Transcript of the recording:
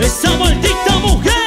Esa maldita mujer.